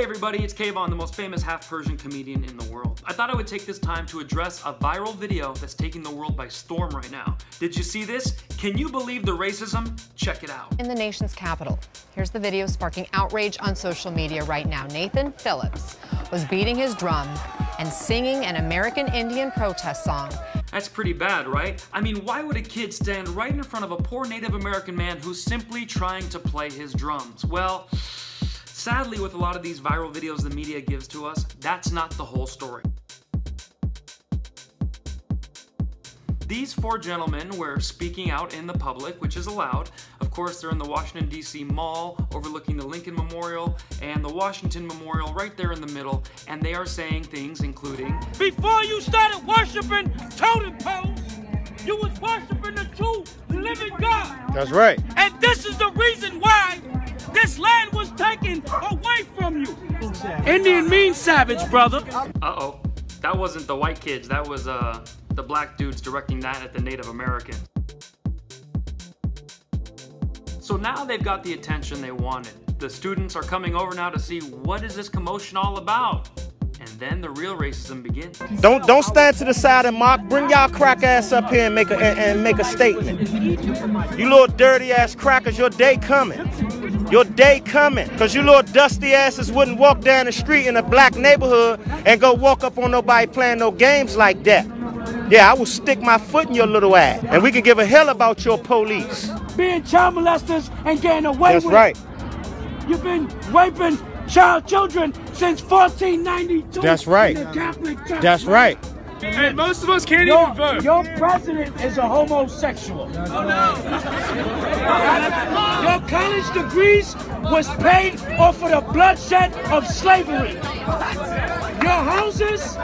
Hey everybody, it's K-von, the most famous half Persian comedian in the world. I thought I would take this time to address a viral video that's taking the world by storm right now. Did you see this? Can you believe the racism? Check it out. In the nation's capital, here's the video sparking outrage on social media right now. Nathan Phillips was beating his drum and singing an American Indian protest song. That's pretty bad, right? I mean, why would a kid stand right in front of a poor Native American man who's simply trying to play his drums? Well, Sadly, with a lot of these viral videos the media gives to us, that's not the whole story. These four gentlemen were speaking out in the public, which is allowed. Of course, they're in the Washington, D.C. Mall, overlooking the Lincoln Memorial and the Washington Memorial right there in the middle, and they are saying things including Before you started worshiping totem poles, you was worshiping the true living God. That's right. And this is the reason Indian means savage, brother. Uh-oh. That wasn't the white kids. That was uh, the black dudes directing that at the Native Americans. So now they've got the attention they wanted. The students are coming over now to see what is this commotion all about. And then the real racism begins. Don't don't stand to the side and mock. Bring y'all crack ass up here and make a and, and make a statement. You little dirty ass crackers, your day coming. Your day coming. Because you little dusty asses wouldn't walk down the street in a black neighborhood and go walk up on nobody playing no games like that. Yeah, I will stick my foot in your little ass. And we can give a hell about your police. Being child molesters and getting away That's with right. it. You've been raping child children since 1492. That's right. in the Catholic That's right. And most of us can't Your, even vote. your president is a homosexual. Oh, oh no! Your college degrees was paid off of the bloodshed of slavery. Your houses,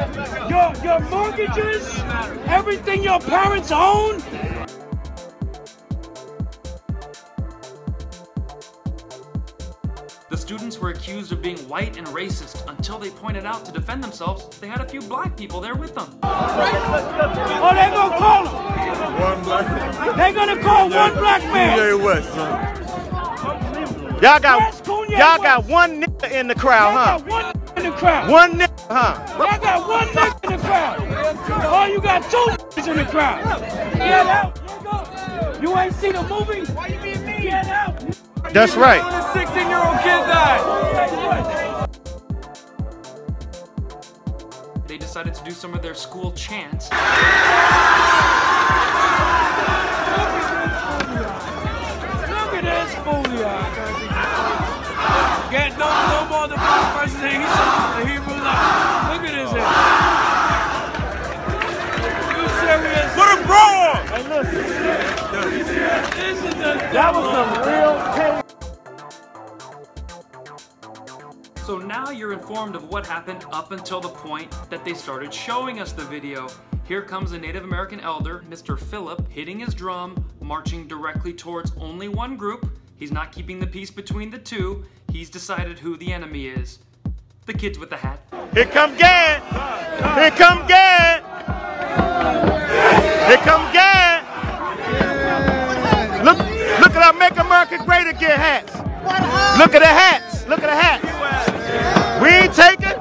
your your mortgages, everything your parents own. Students were accused of being white and racist until they pointed out to defend themselves they had a few black people there with them. Oh, they gonna call him. One black. They gonna call one black man. West, son. Y'all got Where's y'all got one nigga in the crowd, huh? one in the crowd. One nigga, huh? Y'all got one nigga in the crowd. Oh, you got two niggas in the crowd. Get out. You ain't seen the movie? Why you being mean? Get out. That's right. A 16 year old kid died. They decided to do some of their school chants. Look at this foolia. Get no, no more than one person saying he's the Hebrew life. Look at this here. You serious? Put him wrong. This is the That was some real So now you're informed of what happened up until the point that they started showing us the video. Here comes a Native American elder, Mr. Philip, hitting his drum, marching directly towards only one group. He's not keeping the peace between the two. He's decided who the enemy is. The kids with the hat. Here come Gad. Here come Gad. Here come Gad. Look, look at our Make America Great Again hats. Look at the hats. Look at the hats. We ain't taking.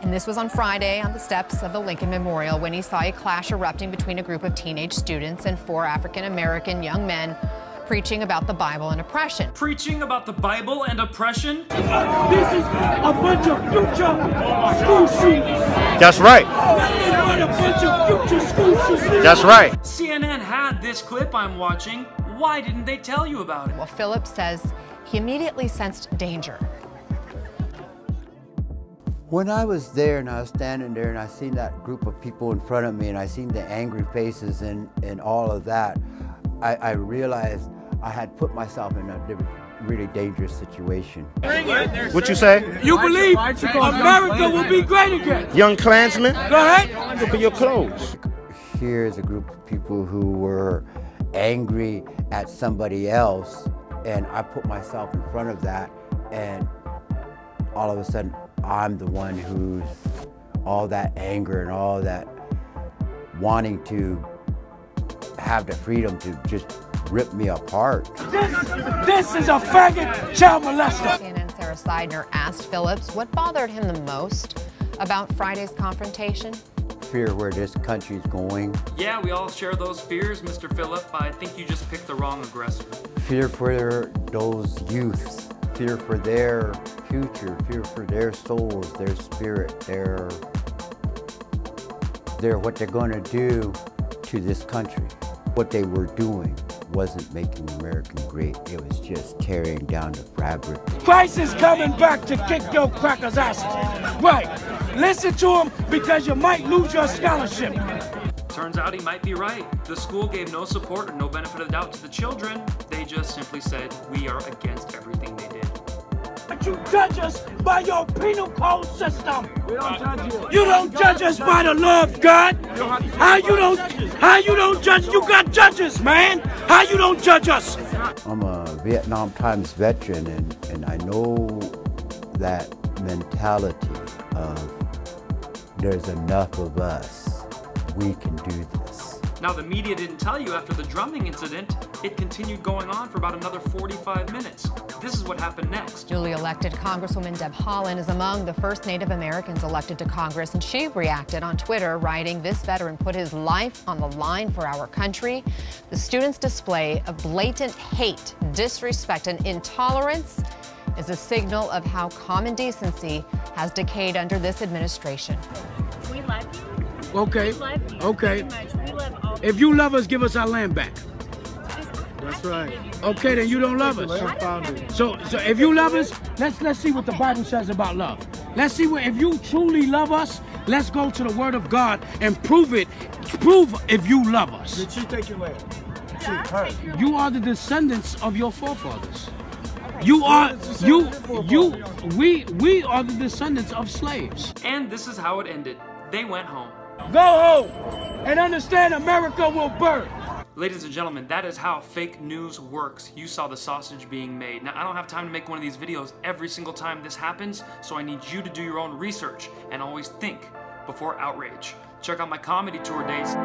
And this was on Friday on the steps of the Lincoln Memorial when he saw a clash erupting between a group of teenage students and four African American young men preaching about the Bible and oppression. Preaching about the Bible and oppression? This is a bunch of future school shooters. That's right. A bunch of future school shooters. That's right. CNN had this clip I'm watching. Why didn't they tell you about it? Well, Phillips says he immediately sensed danger. When I was there and I was standing there and I seen that group of people in front of me and I seen the angry faces and, and all of that, I, I realized I had put myself in a diff- really dangerous situation. What you say? You believe America will be great again? Young Klansman? Go ahead. Look at your clothes. Here is a group of people who were angry at somebody else and I put myself in front of that and all of a sudden I'm the one who's all that anger and all that wanting to have the freedom to just rip me apart. This, this is a faggot child molester. CNN Sara Sidner asked Phillips what bothered him the most about Friday's confrontation. Fear where this country's going. Yeah, we all share those fears, Mr. Phillip. I think you just picked the wrong aggressor. Fear for those youths. Fear for their future. Fear for their souls, their spirit, their, their what they're going to do to this country. What they were doing wasn't making America great. It was just tearing down the fabric. Christ is coming back to kick your crackers' asses. Right. Listen to him because you might lose your scholarship. Turns out he might be right. The school gave no support or no benefit of the doubt to the children. They just simply said, we are against everything they did. But you judge us by your penal code system. We don't judge you. You don't judge us by the law of God. How you don't? How you don't judge? You got judges, man. How you don't judge us? I'm a Vietnam Times veteran, and, and I know that mentality of there's enough of us. We can do this. Now, the media didn't tell you after the drumming incident, it continued going on for about another 45 minutes. This is what happened next. Newly elected Congresswoman Deb Haaland is among the first Native Americans elected to Congress, and she reacted on Twitter, writing, This veteran put his life on the line for our country. The students' display of blatant hate, disrespect, and intolerance is a signal of how common decency has decayed under this administration. We love you. Okay. We love you Okay. Very much. We love all If you love us, give us our land back. That's right. Okay, then you don't love us. So, so if you love us, let's let's see what the Bible says about love. Let's see what if you truly love us. Let's go to the Word of God and prove it. Prove if you love us. Did she take your land? She, her. You are the descendants of your forefathers. You are you you we we are the descendants of slaves. And this is how it ended. They went home. Go home and understand America will burn. Ladies and gentlemen, that is how fake news works. You saw the sausage being made. Now, I don't have time to make one of these videos every single time this happens, so I need you to do your own research and always think before outrage. Check out my comedy tour dates.